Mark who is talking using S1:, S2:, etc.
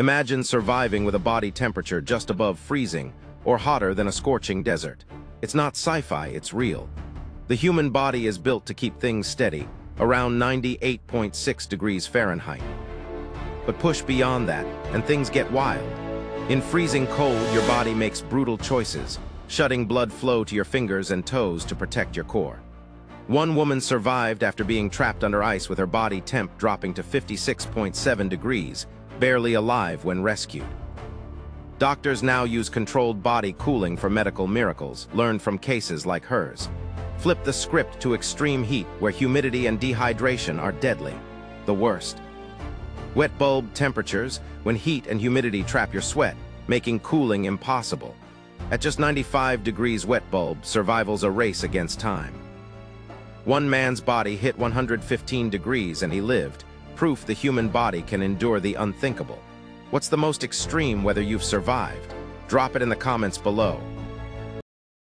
S1: Imagine surviving with a body temperature just above freezing or hotter than a scorching desert. It's not sci-fi, it's real. The human body is built to keep things steady, around 98.6 degrees Fahrenheit. But push beyond that, and things get wild. In freezing cold, your body makes brutal choices, shutting blood flow to your fingers and toes to protect your core. One woman survived after being trapped under ice with her body temp dropping to 56.7 degrees, barely alive when rescued. Doctors now use controlled body cooling for medical miracles, learned from cases like hers. Flip the script to extreme heat where humidity and dehydration are deadly, the worst. Wet bulb temperatures, when heat and humidity trap your sweat, making cooling impossible. At just 95 degrees wet bulb, survival's a race against time. One man's body hit 115 degrees and he lived, proof the human body can endure the unthinkable. What's the most extreme weather you've survived? Drop it in the comments below.